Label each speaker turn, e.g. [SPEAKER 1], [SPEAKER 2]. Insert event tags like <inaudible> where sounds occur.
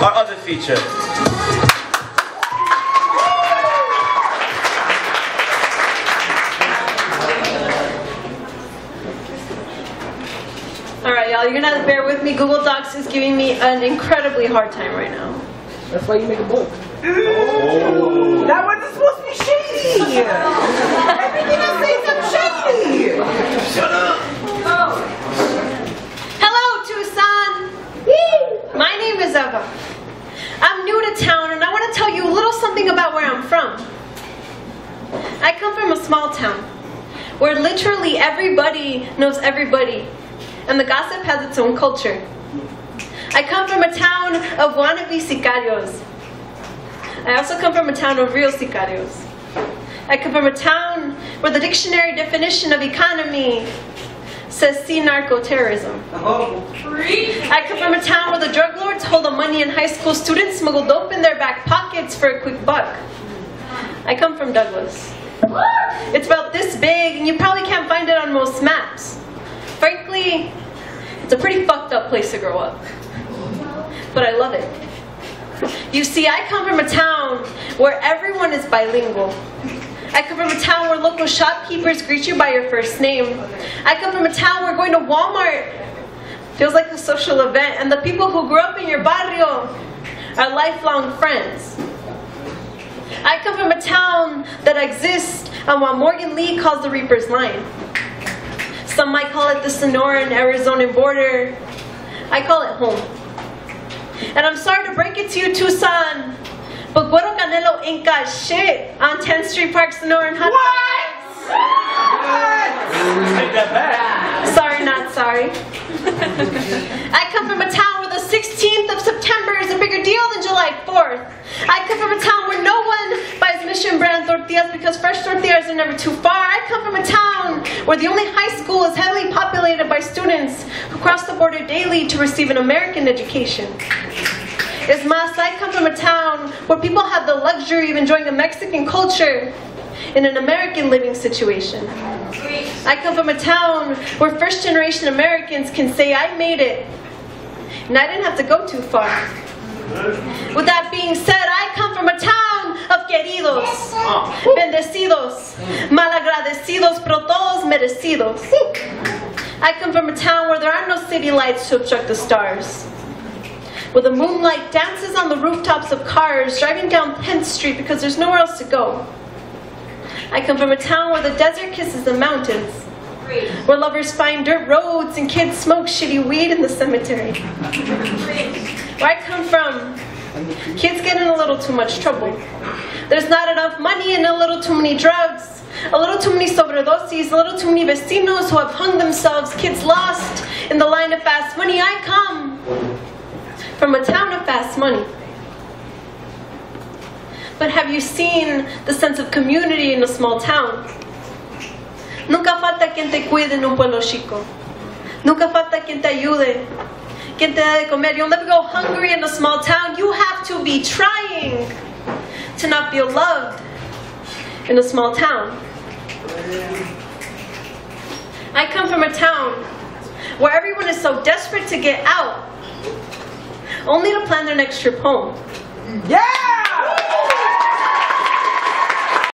[SPEAKER 1] our other feature.
[SPEAKER 2] All right, y'all, you're gonna have to bear with me. Google Docs is giving me an incredibly hard time right now.
[SPEAKER 3] That's why you make a book. That wasn't supposed to be shady. <laughs> Everything I say is shady.
[SPEAKER 2] Hello, Tucson. Name. I'm new to town, and I want to tell you a little something about where I'm from. I come from a small town where literally everybody knows everybody, and the gossip has its own culture. I come from a town of wannabe sicarios. I also come from a town of real sicarios. I come from a town where the dictionary definition of economy says see narco-terrorism. Oh, I come from a town where the drug lords hold the money and high school students smuggle dope in their back pockets for a quick buck. I come from Douglas. It's about this big, and you probably can't find it on most maps. Frankly, it's a pretty fucked up place to grow up. But I love it. You see, I come from a town where everyone is bilingual. I come from a town where local shopkeepers greet you by your first name. I come from a town where going to Walmart feels like a social event, and the people who grew up in your barrio are lifelong friends. I come from a town that exists on what Morgan Lee calls the Reaper's Line. Some might call it the Sonoran Arizona border. I call it home. And I'm sorry to break it to you, Tucson, but Guero Canelo shit on 10th Street Park, Sonoran Hot
[SPEAKER 1] Take that back.
[SPEAKER 2] Sorry, not sorry. I come from a town where the 16th of September is a bigger deal than July 4th. I come from a town where no one buys Mission brand tortillas because fresh tortillas are never too far. I come from a town where the only high school is heavily populated by students who cross the border daily to receive an American education. Es más, I come from a town where people have the luxury of enjoying a Mexican culture in an American living situation. I come from a town where first generation Americans can say, I made it. And I didn't have to go too far. With that being said, I come from a town of queridos, bendecidos, malagradecidos, pero todos merecidos. I come from a town where there are no city lights to obstruct the stars. Where the moonlight dances on the rooftops of cars driving down 10th Street because there's nowhere else to go. I come from a town where the desert kisses the mountains. Where lovers find dirt roads and kids smoke shitty weed in the cemetery. Where I come from, kids get in a little too much trouble. There's not enough money and a little too many drugs. A little too many sobredosis, a little too many vecinos who have hung themselves, kids lost in the line of fast money. I come from a town of fast money. But have you seen the sense of community in a small town? Nunca falta quien te cuide en un pueblo chico. Nunca falta quien te ayude, quien te dé de comer. You'll never go hungry in a small town. You have to be trying to not feel loved in a small town. I come from a town where everyone is so desperate to get out, only to plan their next trip home.
[SPEAKER 3] Yeah!